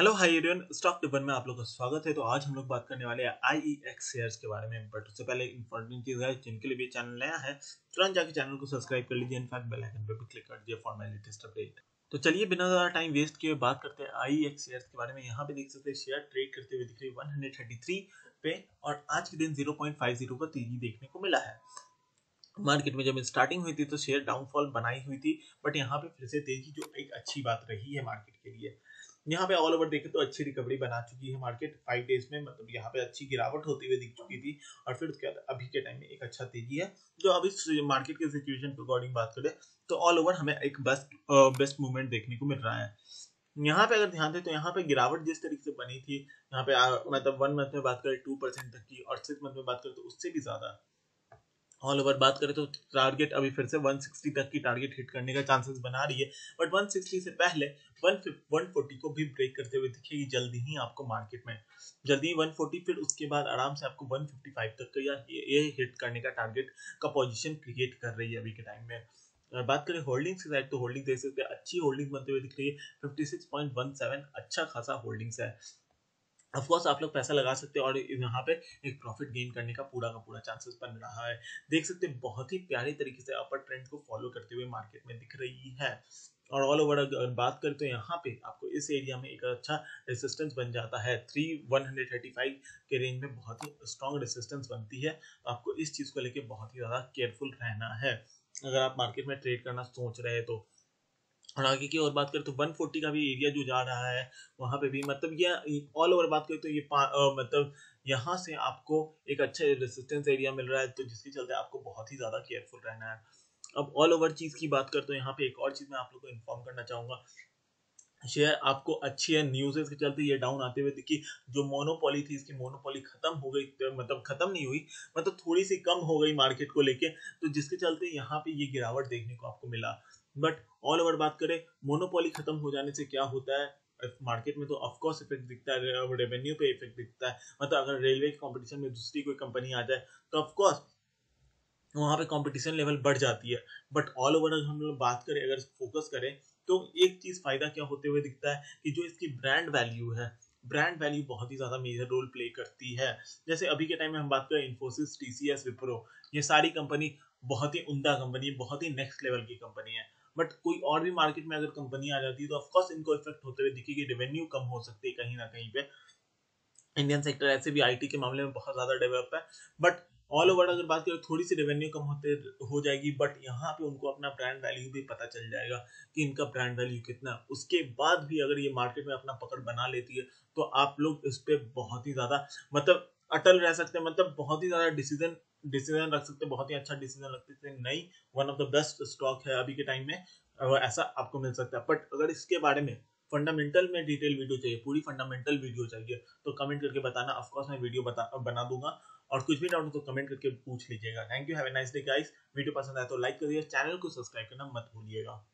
Hello hi everyone stock टिपन में आप लोग का स्वागत है। तो आज हम लोग बात करने वाले हैं आई एक्स शेयर्स के बारे में। बट उससे पहले इंपॉर्टेंट चीज़ है, जिनके लिए भी चैनल नया है, तुरंत जाके चैनल को सब्सक्राइब कर लीजिए। इनफैक्ट बेल आइकन पे भी क्लिक कर दीजिए फॉर माय लेटेस्ट अपडेट तो चलिए, बिना ज़्यादा टाइम वेस्ट किए बात करते हैं आईईएक्स शेयर्स के बारे में। यहाँ पे देख सकते हैं शेयर ट्रेड करते हुए दिख रही है 133 पे, और आज के दिन 0.50 का तेज़ी देखने को मिला है। मार्केट में जब स्टार्टिंग हुई थी तो शेयर डाउनफॉल बनाई हुई थी बट यहाँ पे फिर से तेज़ी जो एक अच्छी बात रही है मार्केट के लिए। यहाँ पे ऑल ओवर देखे तो अच्छी रिकवरी बना चुकी है मार्केट फाइव डेज़ में मतलब यहाँ पे अच्छी गिरावट होती हुई दिख चुकी थी और फिर उसके बाद अभी के टाइम में एक अच्छा तेज़ी है। जो अभी मार्केट के सिचुएशन के अकॉर्डिंग बात करें तो ऑल ओवर हमें एक बेस्ट बेस्ट मूवमेंट देखने को मिल रहा है। यहाँ पे अगर ध्यान दें तो यहाँ पे गिरावट जिस तरीके से बनी थी, यहाँ पे मतलब वन मंथ में बात करें टू परसेंट तक की और सिक्स मंथ में बात करें तो उससे भी ज़्यादा। ऑल ओवर बात करें तो टारगेट अभी फिर से 160 तक की टारगेट हिट करने का चांसेस बना रही है। बट 160 से पहले 140 को भी ब्रेक करते हुए दिखेगी जल्दी ही आपको मार्केट में, जल्दी ही 140 फिर उसके बाद आराम से आपको 155 तक का या ये हिट करने का टारगेट का पोजीशन क्रिएट कर रही है अभी के टाइम में। बात करें होल्डिंग्स की साइड तो होल्डिंग देख सकते हैं अच्छी होल्डिंग बनते हुए दिख रही है। 56.17 अच्छा खासा होल्डिंग्स है। ऑफकोर्स आप लोग पैसा लगा सकते हैं और यहाँ पे एक प्रॉफिट गेन करने का पूरा का पूरा चांसेस बन रहा है। देख सकते हैं, बहुत ही प्यारी तरीके से अपर ट्रेंड को फॉलो करते हुए मार्केट में दिख रही है। और ऑल ओवर अगर बात करें तो यहाँ पे आपको इस एरिया में एक अच्छा रेसिस्टेंस बन जाता है। Three one hundred thirty five के रेंज में बहुत ही स्ट्रॉन्ग रेसिस्टेंस बनती है। आपको इस चीज़ को लेकर बहुत ही ज़्यादा केयरफुल रहना है। अगर आप मार्केट में ट्रेड करना सोच रहे हैं तो और आगे की और बात करें तो 140 का भी एरिया जो जा रहा है वहाँ पे भी मतलब ये ऑल ओवर बात करें तो ये आ, मतलब यहाँ से आपको एक अच्छा रेसिस्टेंस एरिया मिल रहा है तो जिसके चलते आपको बहुत ही ज़्यादा केयरफुल रहना है। अब ऑल ओवर चीज़ की बात करते तो यहाँ पे एक और चीज़ मैं आप लोग को इन्फॉर्म करना चाहूँगा। शेयर आपको अच्छी है न्यूज़ के चलते ये डाउन आते हुए देखिए जो मोनोपोली थी इसकी मोनोपोली खत्म हो गई मतलब खत्म नहीं हुई मतलब थोड़ी सी कम हो गई मार्केट को लेके तो जिसके चलते यहाँ पे ये गिरावट देखने को आपको मिला। बट ऑल ओवर बात करें मोनोपोली खत्म हो जाने से क्या होता है? मार्केट में तो ऑफकोर्स इफ़ेक्ट दिखता है रेवेन्यू पे इफ़ेक्ट दिखता है। मतलब अगर रेलवे के कंपटीशन में दूसरी कोई कंपनी आ जाए तो ऑफकोर्स वहाँ पे कंपटीशन लेवल बढ़ जाती है। बट ऑल ओवर हम लोग बात करें, अगर फोकस करें तो एक चीज़ फ़ायदा क्या होते हुए दिखता है कि जो इसकी ब्रांड वैल्यू है ब्रांड वैल्यू बहुत ही ज़्यादा मेजर रोल प्ले करती है। जैसे अभी के टाइम में हम बात करें इन्फोसिस टीसीएस विप्रो ये सारी कंपनी बहुत ही उमदा कंपनी बहुत ही नेक्स्ट लेवल की कंपनी है। बट कोई और भी मार्केट में अगर कंपनी आ जाती है तो ऑफकोर्स इनको इफ़ेक्ट होते हुए दिखेगी रेवेन्यू कम हो सकती है कहीं ना कहीं पे। इंडियन सेक्टर ऐसे भी आईटी के मामले में बहुत ज़्यादा डेवलप है। बट ऑल ओवर अगर बात करें, थोड़ी सी रेवेन्यू कम होते हो जाएगी बट यहाँ पे उनको अपना ब्रांड वैल्यू भी पता चल जाएगा कि इनका ब्रांड वैल्यू कितना। उसके बाद भी अगर ये मार्केट में अपना पकड़ बना लेती है तो आप लोग इस पर बहुत ही ज़्यादा मतलब अटल रह सकते हैं मतलब बहुत ही ज़्यादा डिसीज़न डिसीज़न रख सकते बहुत ही अच्छा डिसीज़न रख सकते नहीं one of the best stock है अभी के टाइम में ऐसा आपको मिल सकता है। बट अगर इसके बारे में फंडामेंटल में डिटेल वीडियो चाहिए, पूरी फंडामेंटल वीडियो चाहिए तो कमेंट करके बताना। ऑफकोर्स मैं वीडियो बता, बना दूँगा। और कुछ भी डाउट हो तो कमेंट करके पूछ लीजिएगा। Thank you have a nice day guys video पसंद आया तो लाइक करिए चैनल को सब्सक्राइब करना मत भूलिएगा।